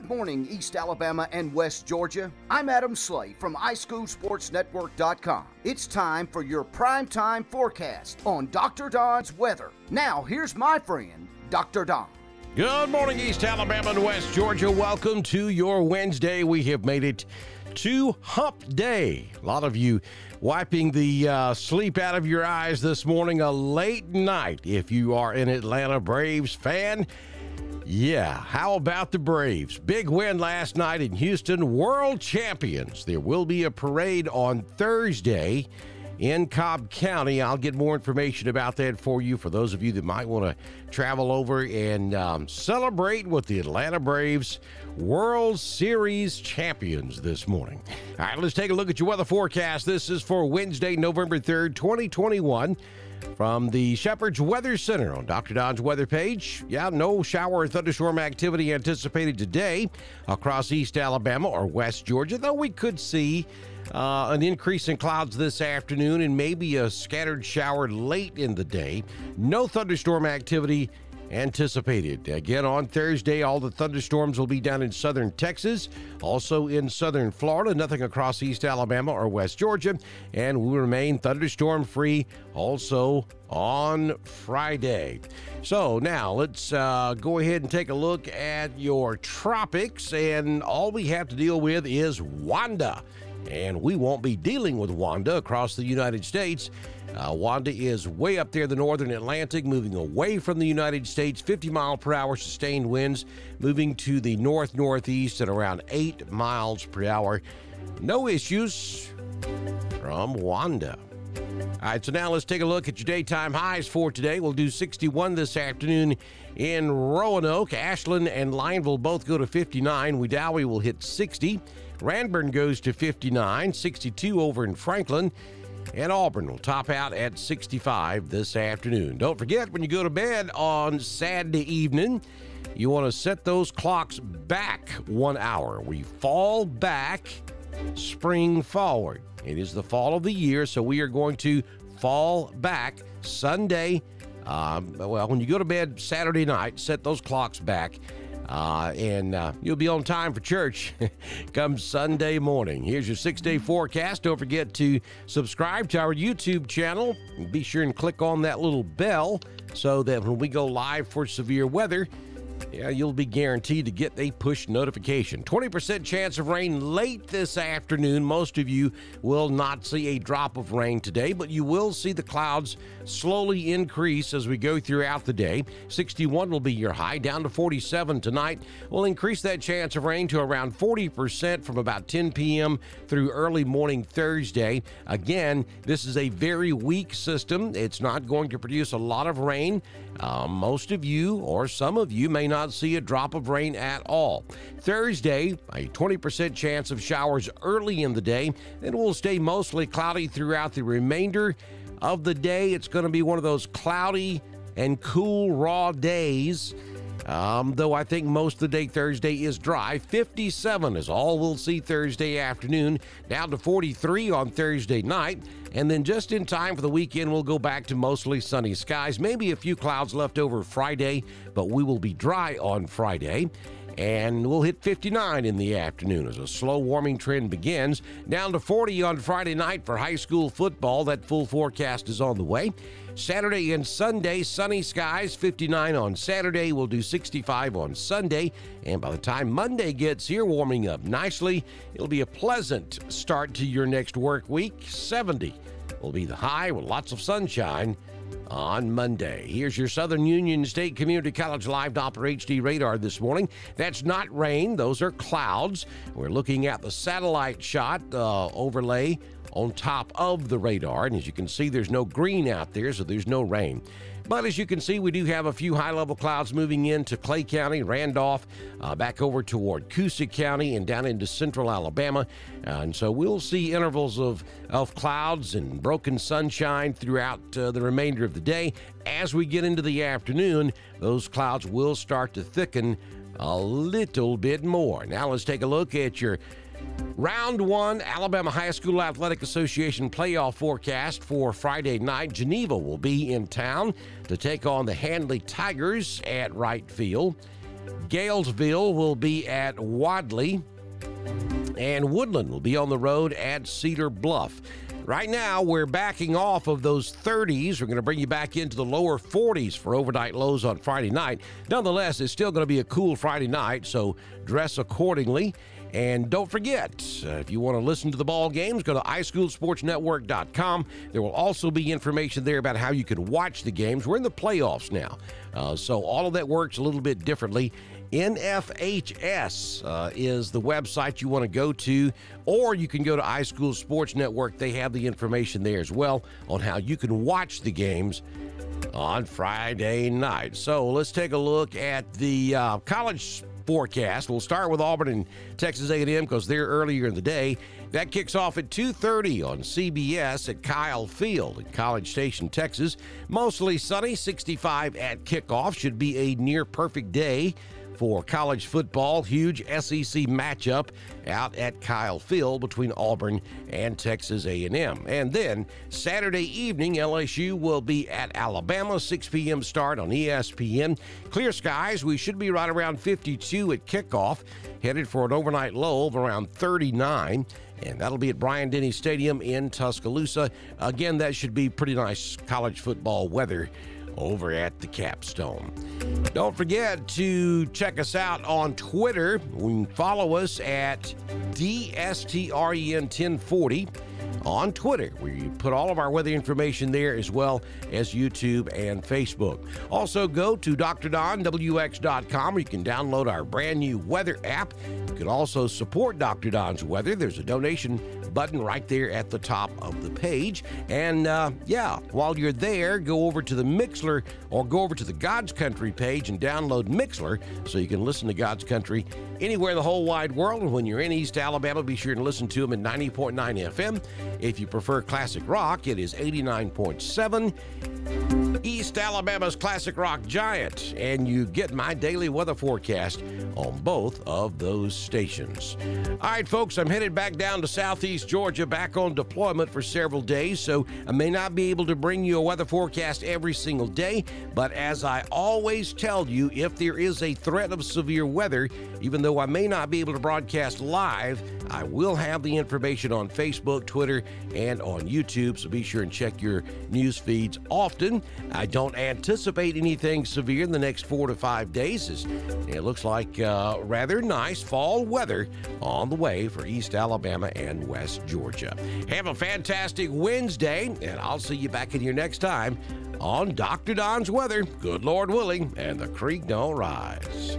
Good morning, East Alabama and West Georgia. I'm Adam Slay from iSchoolSportsNetwork.com. It's time for your primetime forecast on Dr. Don's weather. Now, here's my friend, Dr. Don. Good morning, East Alabama and West Georgia. Welcome to your Wednesday. We have made it to Hump Day. A lot of you wiping the uh, sleep out of your eyes this morning, a late night. If you are an Atlanta Braves fan, yeah, how about the Braves? Big win last night in Houston, world champions. There will be a parade on Thursday in Cobb County. I'll get more information about that for you for those of you that might want to travel over and um, celebrate with the Atlanta Braves World Series champions this morning. All right, let's take a look at your weather forecast. This is for Wednesday, November 3rd, 2021. From the Shepherd's Weather Center on Dr. Don's weather page, yeah, no shower or thunderstorm activity anticipated today across East Alabama or West Georgia, though we could see uh, an increase in clouds this afternoon and maybe a scattered shower late in the day. No thunderstorm activity anticipated. Again, on Thursday, all the thunderstorms will be down in southern Texas, also in southern Florida, nothing across East Alabama or West Georgia, and we remain thunderstorm free also on Friday. So now let's uh, go ahead and take a look at your tropics, and all we have to deal with is Wanda. And we won't be dealing with Wanda across the United States. Uh, Wanda is way up there, the northern Atlantic, moving away from the United States, 50 mile per hour sustained winds, moving to the north northeast at around 8 miles per hour. No issues from Wanda. All right, so now let's take a look at your daytime highs for today. We'll do 61 this afternoon in Roanoke. Ashland and Lineville both go to 59. Wedowee will hit 60. Ranburne goes to 59, 62 over in Franklin. And Auburn will top out at 65 this afternoon. Don't forget, when you go to bed on Saturday evening, you want to set those clocks back one hour. We fall back, spring forward. It is the fall of the year, so we are going to fall back Sunday. Um, well, when you go to bed Saturday night, set those clocks back uh, and uh, you'll be on time for church come Sunday morning. Here's your six day forecast. Don't forget to subscribe to our YouTube channel. Be sure and click on that little bell so that when we go live for severe weather, yeah, you'll be guaranteed to get a push notification. 20% chance of rain late this afternoon. Most of you will not see a drop of rain today, but you will see the clouds slowly increase as we go throughout the day. 61 will be your high, down to 47 tonight. We'll increase that chance of rain to around 40% from about 10 p.m. through early morning Thursday. Again, this is a very weak system. It's not going to produce a lot of rain. Uh, most of you, or some of you, may not see a drop of rain at all. Thursday, a 20% chance of showers early in the day, then will stay mostly cloudy throughout the remainder of the day. It's going to be one of those cloudy and cool, raw days. Um, though I think most of the day Thursday is dry. 57 is all we'll see Thursday afternoon, down to 43 on Thursday night. And then just in time for the weekend, we'll go back to mostly sunny skies. Maybe a few clouds left over Friday, but we will be dry on Friday and we'll hit 59 in the afternoon as a slow warming trend begins. Down to 40 on Friday night for high school football. That full forecast is on the way. Saturday and Sunday, sunny skies, 59 on Saturday. We'll do 65 on Sunday. And by the time Monday gets here, warming up nicely, it'll be a pleasant start to your next work week. 70 will be the high with lots of sunshine on Monday. Here's your Southern Union State Community College live Doppler HD radar this morning. That's not rain, those are clouds. We're looking at the satellite shot uh, overlay on top of the radar. And as you can see, there's no green out there, so there's no rain. But as you can see, we do have a few high level clouds moving into Clay County, Randolph, uh, back over toward Coosa County, and down into central Alabama. Uh, and so we'll see intervals of, of clouds and broken sunshine throughout uh, the remainder of the day. As we get into the afternoon, those clouds will start to thicken a little bit more. Now let's take a look at your Round one, Alabama High School Athletic Association playoff forecast for Friday night. Geneva will be in town to take on the Handley Tigers at right field. Gaylesville will be at Wadley, and Woodland will be on the road at Cedar Bluff. Right now, we're backing off of those 30s. We're going to bring you back into the lower 40s for overnight lows on Friday night. Nonetheless, it's still going to be a cool Friday night, so dress accordingly. And don't forget, uh, if you want to listen to the ball games, go to iSchoolSportsNetwork.com. There will also be information there about how you can watch the games. We're in the playoffs now, uh, so all of that works a little bit differently. NFHS uh, is the website you want to go to, or you can go to iSchool Sports Network. They have the information there as well on how you can watch the games on Friday night. So let's take a look at the uh, college forecast. We'll start with Auburn and Texas A&M because they're earlier in the day. That kicks off at 2:30 on CBS at Kyle Field in College Station, Texas. Mostly sunny, 65 at kickoff. Should be a near perfect day for college football. Huge SEC matchup out at Kyle Field between Auburn and Texas A&M. And then Saturday evening, LSU will be at Alabama, 6 p.m. start on ESPN. Clear skies. We should be right around 52 at kickoff, headed for an overnight low of around 39 and that'll be at Bryant Denny Stadium in Tuscaloosa. Again, that should be pretty nice college football weather over at the Capstone. Don't forget to check us out on Twitter. Follow us at DSTREN1040 on Twitter. We put all of our weather information there as well as YouTube and Facebook. Also, go to drdonwx.com where you can download our brand new weather app. You can also support Dr. Don's weather. There's a donation button right there at the top of the page. And uh, yeah, while you're there, go over to the Mixlr or go over to the God's Country page and download Mixlr so you can listen to God's Country anywhere in the whole wide world. And when you're in East Alabama, be sure to listen to them at 90.9 FM. If you prefer classic rock, it is 89.7. East Alabama's classic rock giant, and you get my daily weather forecast on both of those stations. All right, folks, I'm headed back down to southeast Georgia, back on deployment for several days, so I may not be able to bring you a weather forecast every single day, but as I always tell you, if there is a threat of severe weather, even though I may not be able to broadcast live, I will have the information on Facebook, Twitter, and on YouTube, so be sure and check your news feeds often. I don't anticipate anything severe in the next four to five days. It looks like uh, rather nice fall weather on the way for East Alabama and West Georgia. Have a fantastic Wednesday, and I'll see you back in here next time on Dr. Don's Weather. Good Lord willing, and the creek don't rise.